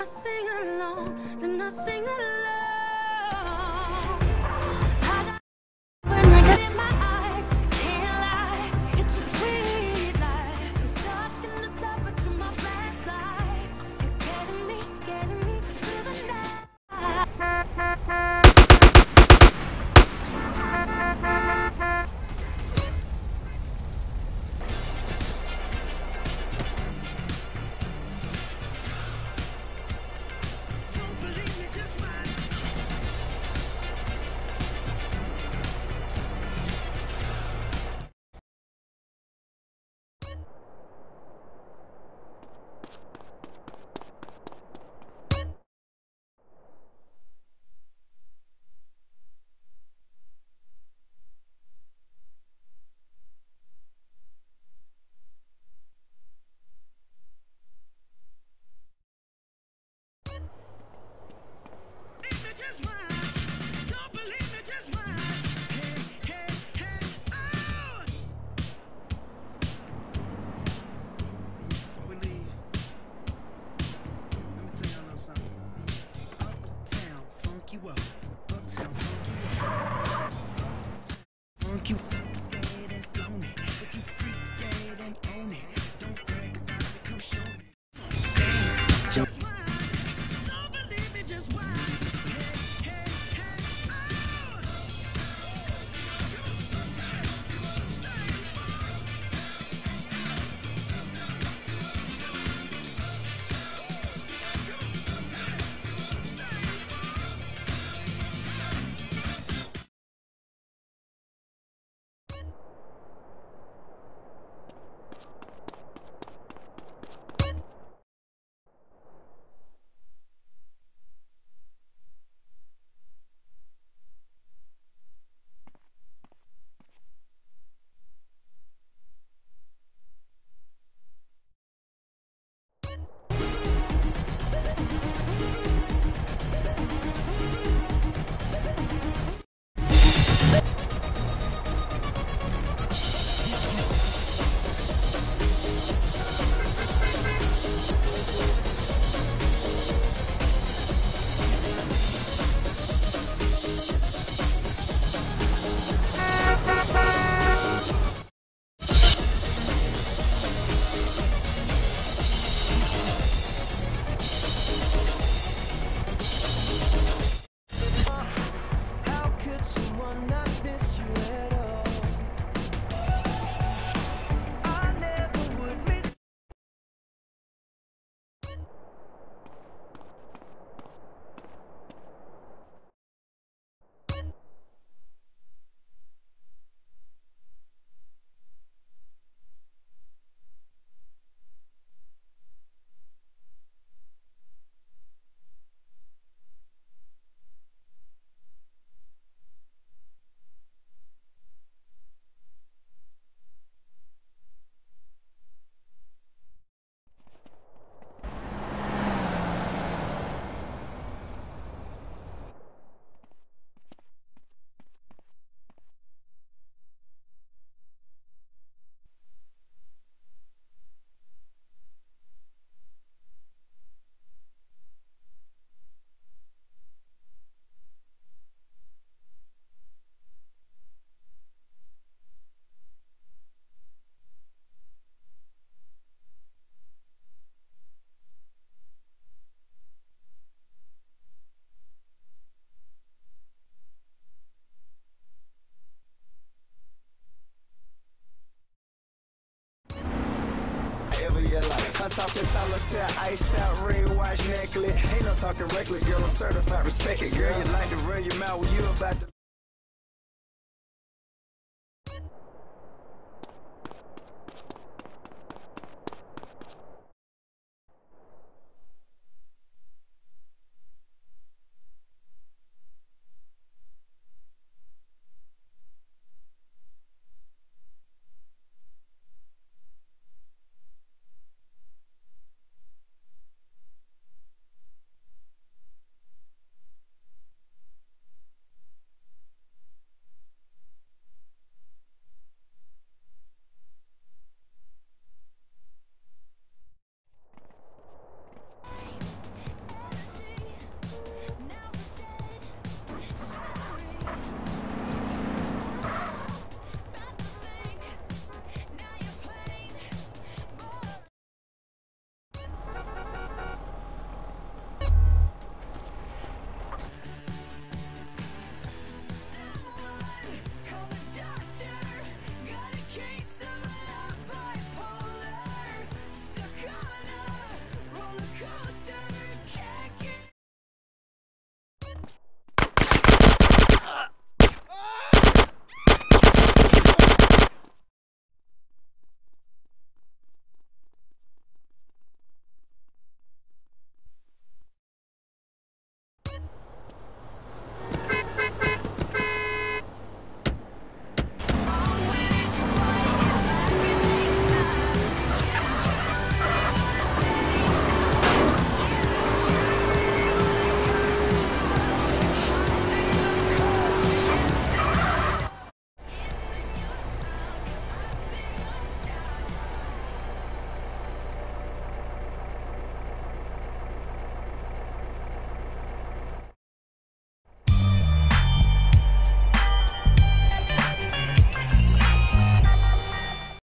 すみません。you Talking solitaire, iced out ring watch necklace. Ain't no talking reckless, girl. I'm certified, respect it, girl. You like to run your mouth when you about to.